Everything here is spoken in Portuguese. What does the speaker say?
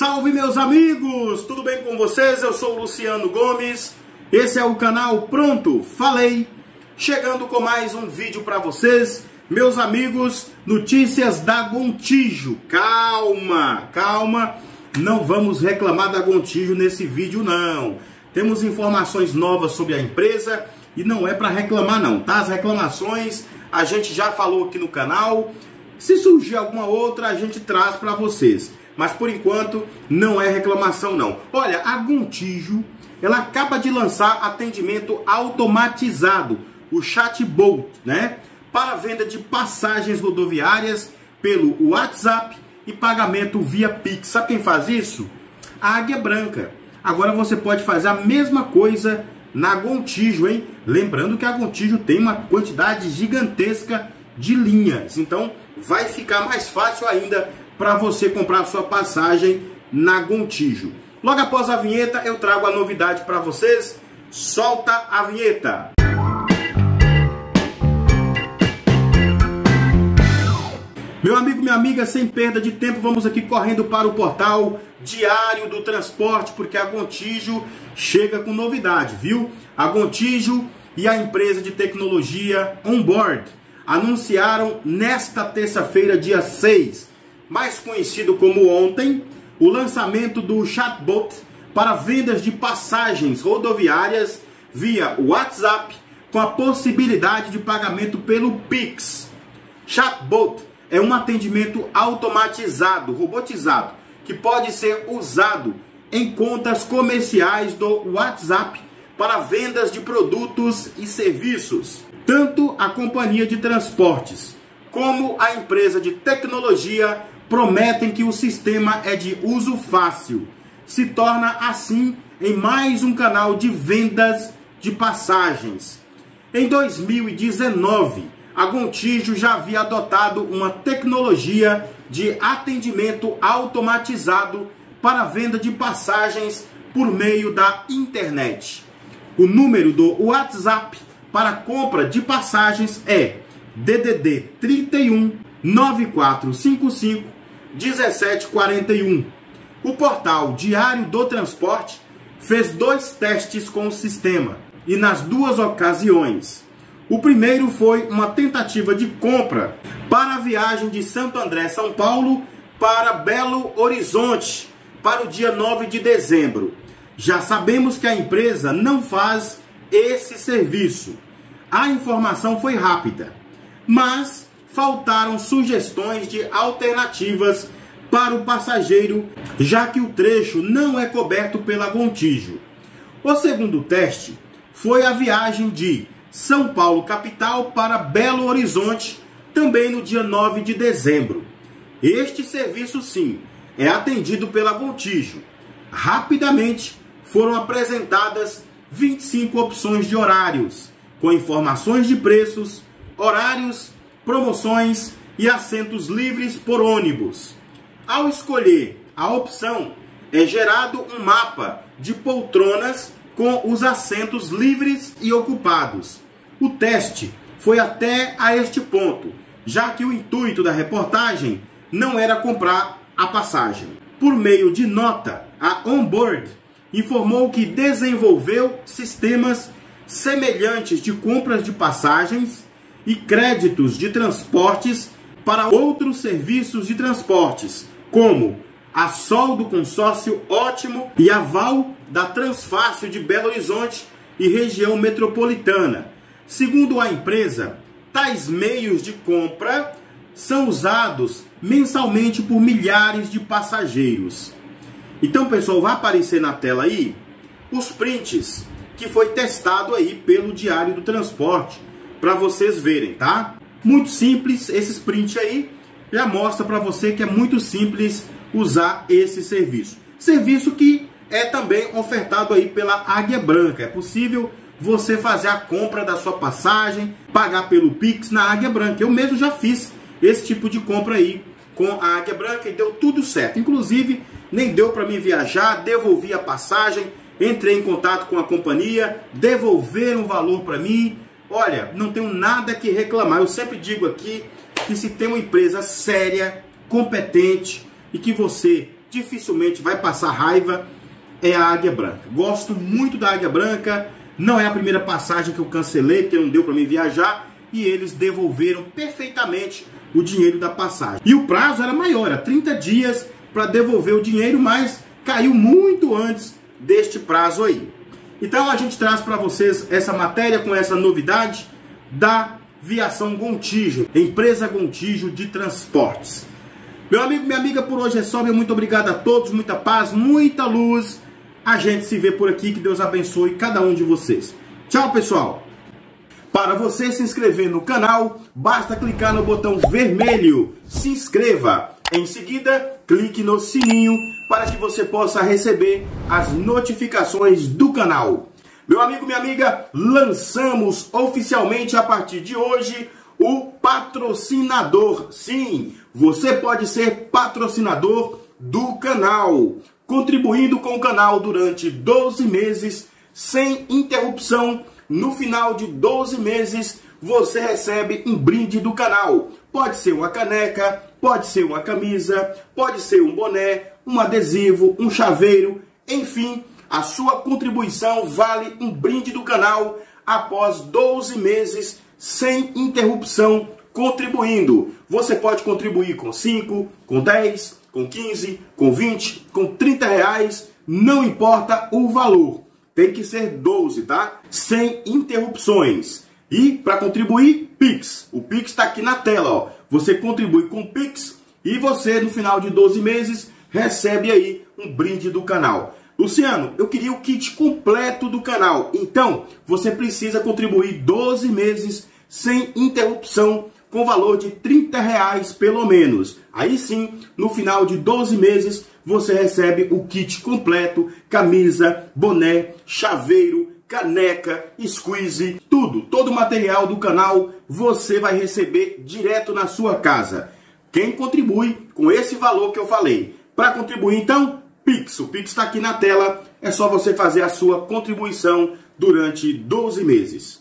salve meus amigos! Tudo bem com vocês? Eu sou Luciano Gomes. Esse é o canal Pronto, falei. Chegando com mais um vídeo para vocês, meus amigos, notícias da Gontijo. Calma, calma, não vamos reclamar da Gontijo nesse vídeo não. Temos informações novas sobre a empresa e não é para reclamar não, tá? As reclamações a gente já falou aqui no canal. Se surgir alguma outra, a gente traz para vocês. Mas por enquanto não é reclamação não. Olha, a Gontijo, ela acaba de lançar atendimento automatizado, o chatbot, né? Para venda de passagens rodoviárias pelo WhatsApp e pagamento via Pix. Sabe quem faz isso? A Águia Branca. Agora você pode fazer a mesma coisa na Gontijo, hein? Lembrando que a Gontijo tem uma quantidade gigantesca de linhas. Então vai ficar mais fácil ainda para você comprar sua passagem na Gontijo. Logo após a vinheta eu trago a novidade para vocês. Solta a vinheta. Meu amigo, minha amiga, sem perda de tempo, vamos aqui correndo para o portal Diário do Transporte, porque a Gontijo chega com novidade, viu? A Gontijo e a empresa de tecnologia Onboard anunciaram nesta terça-feira, dia 6, mais conhecido como ontem, o lançamento do chatbot para vendas de passagens rodoviárias via WhatsApp com a possibilidade de pagamento pelo Pix. Chatbot é um atendimento automatizado, robotizado, que pode ser usado em contas comerciais do WhatsApp para vendas de produtos e serviços. Tanto a companhia de transportes como a empresa de tecnologia prometem que o sistema é de uso fácil. Se torna assim em mais um canal de vendas de passagens. Em 2019, a Gontijo já havia adotado uma tecnologia de atendimento automatizado para venda de passagens por meio da internet. O número do WhatsApp para compra de passagens é DDD 31 9455 1741. O portal Diário do Transporte fez dois testes com o sistema e nas duas ocasiões o primeiro foi uma tentativa de compra para a viagem de Santo André, São Paulo, para Belo Horizonte, para o dia 9 de dezembro. Já sabemos que a empresa não faz esse serviço. A informação foi rápida, mas faltaram sugestões de alternativas para o passageiro, já que o trecho não é coberto pela Gontijo. O segundo teste foi a viagem de são Paulo capital para Belo Horizonte, também no dia 9 de dezembro. Este serviço sim é atendido pela Gontijo. Rapidamente foram apresentadas 25 opções de horários, com informações de preços, horários, promoções e assentos livres por ônibus. Ao escolher a opção, é gerado um mapa de poltronas com os assentos livres e ocupados. O teste foi até a este ponto, já que o intuito da reportagem não era comprar a passagem. Por meio de nota, a Onboard informou que desenvolveu sistemas semelhantes de compras de passagens e créditos de transportes para outros serviços de transportes, como a Sol do consórcio Ótimo e a Val da Transfácil de Belo Horizonte e região metropolitana. Segundo a empresa, tais meios de compra são usados mensalmente por milhares de passageiros. Então, pessoal, vai aparecer na tela aí os prints que foi testado aí pelo Diário do Transporte para vocês verem, tá? Muito simples, esses prints aí já mostra para você que é muito simples usar esse serviço. Serviço que é também ofertado aí pela Águia Branca. É possível você fazer a compra da sua passagem, pagar pelo Pix na Águia Branca. Eu mesmo já fiz esse tipo de compra aí com a Águia Branca e deu tudo certo. Inclusive, nem deu para mim viajar, devolvi a passagem, entrei em contato com a companhia, devolveram o valor para mim. Olha, não tenho nada que reclamar. Eu sempre digo aqui que se tem uma empresa séria, competente, e que você dificilmente vai passar raiva, é a Águia Branca. Gosto muito da Águia Branca, não é a primeira passagem que eu cancelei, porque não deu para mim viajar, e eles devolveram perfeitamente o dinheiro da passagem. E o prazo era maior, era 30 dias para devolver o dinheiro, mas caiu muito antes deste prazo aí. Então a gente traz para vocês essa matéria com essa novidade da Viação Gontijo, empresa Gontijo de transportes. Meu amigo, minha amiga, por hoje é só. Meu muito obrigado a todos, muita paz, muita luz. A gente se vê por aqui, que Deus abençoe cada um de vocês. Tchau, pessoal! Para você se inscrever no canal, basta clicar no botão vermelho, se inscreva. Em seguida, clique no sininho para que você possa receber as notificações do canal. Meu amigo, minha amiga, lançamos oficialmente a partir de hoje o patrocinador. Sim, você pode ser patrocinador do canal, contribuindo com o canal durante 12 meses sem interrupção. No final de 12 meses, você recebe um brinde do canal. Pode ser uma caneca, pode ser uma camisa, pode ser um boné, um adesivo, um chaveiro, enfim, a sua contribuição vale um brinde do canal após 12 meses sem interrupção contribuindo. Você pode contribuir com 5, com 10, com 15, com 20, com 30 reais, não importa o valor. Tem que ser 12, tá? Sem interrupções. E para contribuir, Pix. O Pix está aqui na tela, ó. Você contribui com Pix e você no final de 12 meses recebe aí um brinde do canal. Luciano, eu queria o kit completo do canal. Então, você precisa contribuir 12 meses sem interrupção com valor de 30 reais pelo menos. Aí sim, no final de 12 meses, você recebe o kit completo, camisa, boné, chaveiro, caneca, squeeze, tudo, todo o material do canal você vai receber direto na sua casa. Quem contribui com esse valor que eu falei. Para contribuir, então, Pix. O Pix está aqui na tela. É só você fazer a sua contribuição durante 12 meses.